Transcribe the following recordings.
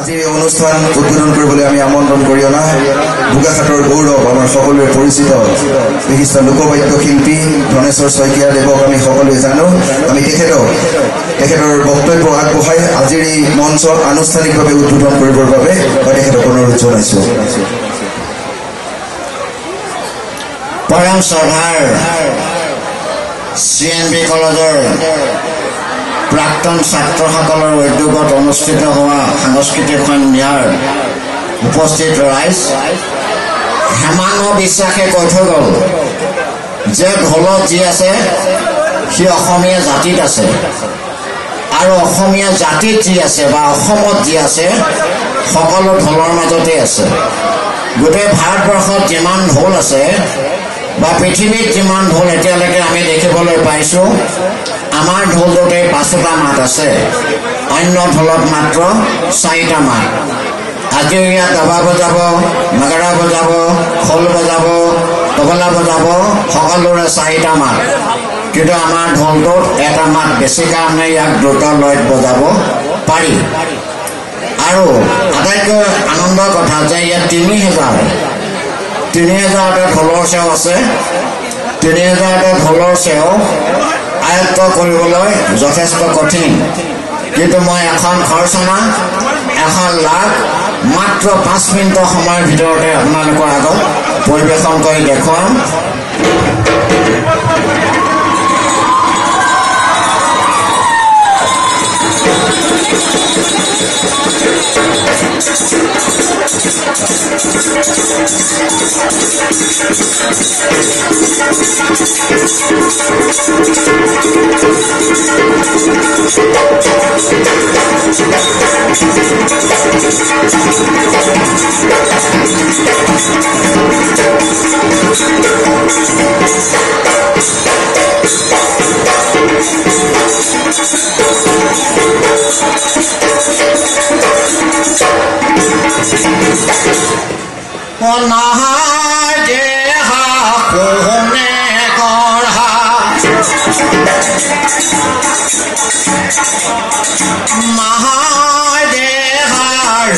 আজি এই অনুষ্ঠান উদ্বোধন কৰিবলৈ আমি আমন্ত্ৰণ কৰি অনা বোকাখাটৰ গৌৰৱ আমাৰ সকলোৱে পৰিচিত। বিশিষ্ট লোকবাদ্য শিল্পী ধনেশ্বৰ শইকীয়া দেৱক আমি সকলোৱে জানো। আমি তেখেতক তেখেতৰ বক্তব্য আগবঢ়াই আজিৰ এই মঞ্চ আনুষ্ঠানিকভাৱে উদ্বোধন কৰিবৰ বাবে মই তেখেতক অনুৰোধ জনাইছোঁ। পৰম সভাৰ চি এন বি কলেজৰ প্ৰাক্তন ছাত্ৰসকলৰ উদ্যোগত অনুষ্ঠিত হোৱা সাংস্কৃতিক সন্ধ্যাৰ উপস্থিত ৰাইজ হেমাংগ বিশ্বাসে কৈ থৈ গ'ল যে ঢোলত যি আছে সি অসমীয়া জাতিত আছে। আৰু অসমীয়া জাতিত যি আছে বা অসমত যি আছে সকলো ঢোলৰ মাজতে আছে। গোটেই ভাৰতবৰ্ষত যিমান ঢোল আছে বা পৃথিৱীত যিমান ঢোল এতিয়ালৈকে আমি দেখিবলৈ পাইছোঁ আমাৰ ঢোলটোতে পাঁচটা মাত আছে। অন্য ঢোলত মাত্ৰ চাৰিটা মাত। আজি ইয়াত দবা বজাব নাগাৰা বজাব খোল বজাব তবলা বজাব সকলোৰে চাৰিটা মাত। কিন্তু আমাৰ ঢোলটোত এটা মাত বেছি কাৰণে ইয়াক দ্ৰুত লয়ত বজাব পাৰি। আৰু আটাইতকৈ আনন্দৰ কথা যে ইয়াত তিনি হেজাৰ তিনি হেজাৰটা ঢোলৰ চেও আছে। তিনি হেজাৰটা ঢোলৰ চেও আয়ত্ত কৰিবলৈ যথেষ্ট কঠিন। কিন্তু মই এখন খৰচনা এখন লাখ মাত্ৰ পাঁচ মিনিটৰ সময়ৰ ভিতৰতে আপোনালোকৰ আগত পৰিৱেশন কৰি দেখুৱাম। অনাহাই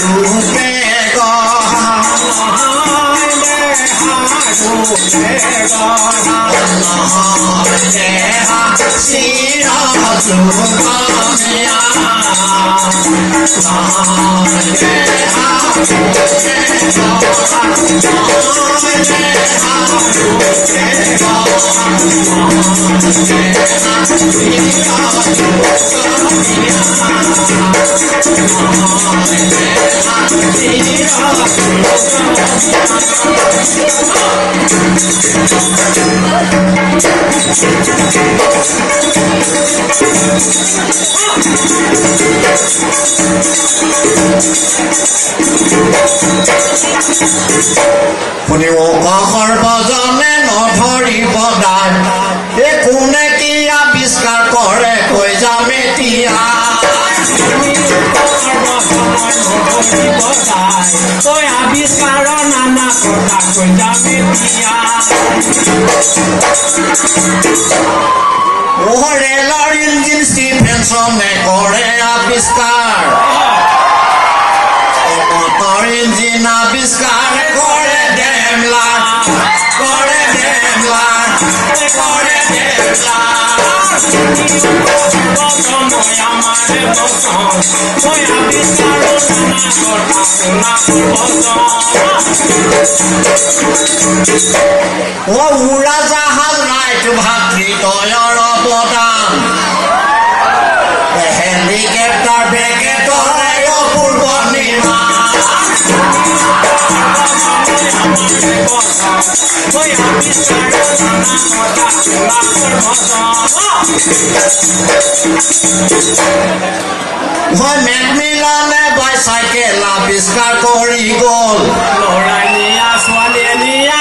珠穆朗玛峰儿啊珠穆朗玛峰儿啊西藏祝福你呀啊祝福你 শুনিব সৰ্বজনে নধৰিব দান এ কোনে কি আৱিষ্কাৰ কৰে কৈ যাম এতিয়া তই আৱিষ্কাৰৰ নানা কথা কৈ ৰেলৰ ইঞ্জিন শ্রমে করে আবিষ্কার। মোটর ইঞ্জিন আবিষ্কার করে ডেম লাখ করে ডেম লাখ করে ও উড়া জাহাজ রাইট, ভাতৃ তয়র অবদান। কথা মই মেকমিলানে বাইচাইকেল আৱিষ্কাৰ কৰি গ'ল নিয়া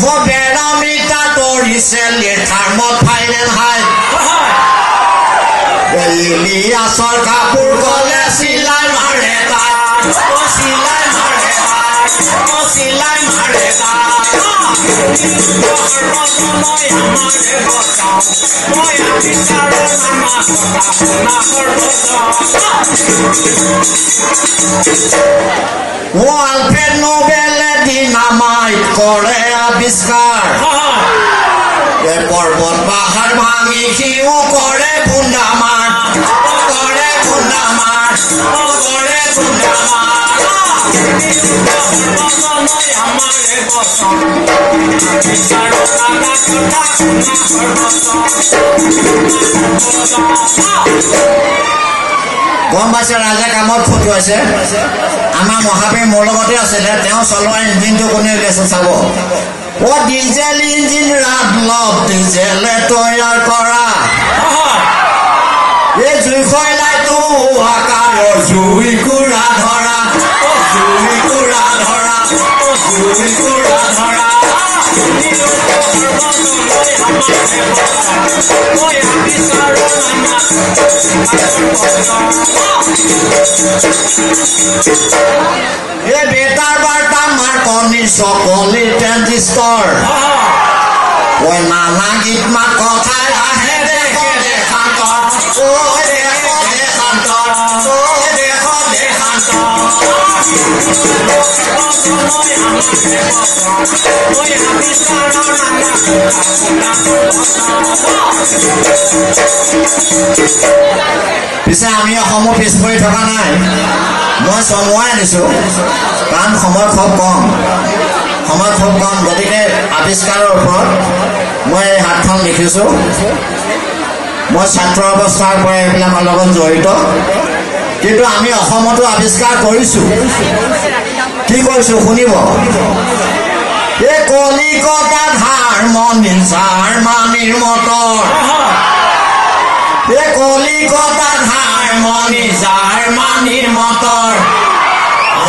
Bobera mita dori selye tarmo pailen hay. Elias or kapur gole silai mare tay. O silai mare world নবেলে দিনামাই কৰে আৱিষ্কাৰ পৰ্বত পাহাৰ ভাঙি সিও কৰে বুন্দামাৰ কৰে বুন্দামাৰ কৰে বুন্দামাৰ গম পাইছে ৰাজে কামত খটুৱাইছে আমাৰ মহাবীৰ মোৰ লগতে আছিলে তেওঁ চলোৱা ইঞ্জিনটো কোনে উলিয়াইছে চাব। অ, ডিজেল ইঞ্জিন ৰাত লভ ডিজেলে তৈয়াৰ কৰা। এই জুই খৈলাইতো আকাৰৰ জুই কুৰা ধৰা। এ বেতার বার্তা মাকনি সকলে ট্রানজিস্টর ওই নানা গীত মা কথায় আহে পিছে আমি অসমো পিছ পৰি থকা নাই। মই চমুৱাই আনিছো কাৰণ সময় খুব কম। সময় খুব কম গতিকে আৱিষ্কাৰৰ ওপৰত মই এই হাতখন লিখিছো। মই ছাত্ৰ অৱস্থাৰ পৰা এইবিলাকৰ লগত জড়িত। কিন্তু আমি অসমতো আৱিষ্কাৰ কৰিছো। কি কৰিছো শুনিব? এই কলিকতাত হাৰমনিৰ জাৰ্মানীৰ মটৰ। এই কলিকতাত হাৰমনি জাৰ্মানীৰ মটৰ।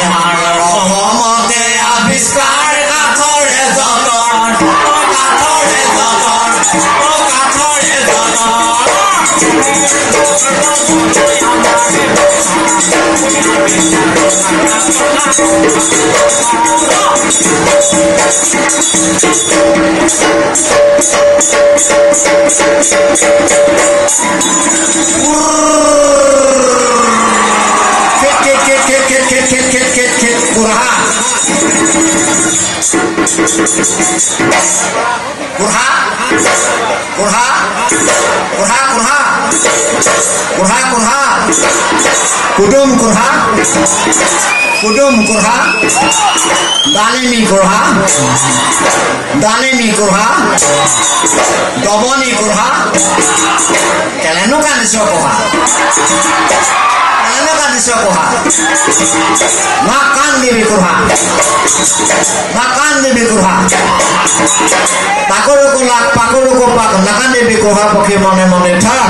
আমাৰ অসমতে আৱিষ্কাৰ কাঠৰে যতৰ बुढ़ा बुढ़ा Kurha, kurha. Kudum kurha. Kudum kurha. Dalimi kurha. Dalimi kurha. Doboni kurha. Kelenu kan iso kurha. Sokoha. Makan di Bikurha. Makan di Bikurha. Pakul kun lak pakul kun pakul. Makan di Bikurha pakai mana mana dah.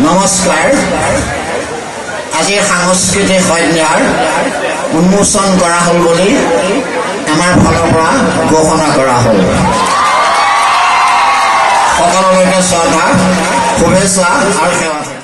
নমস্কাৰ। আজি সাংস্কৃতিক সন্ধ্যাৰ উন্মোচন কৰা হ'ল বুলি আমাৰ ফালৰ পৰা ঘোষণা কৰা হ'ল। সকলোলৈকে শ্ৰদ্ধা শুভেচ্ছা আৰু সেৱা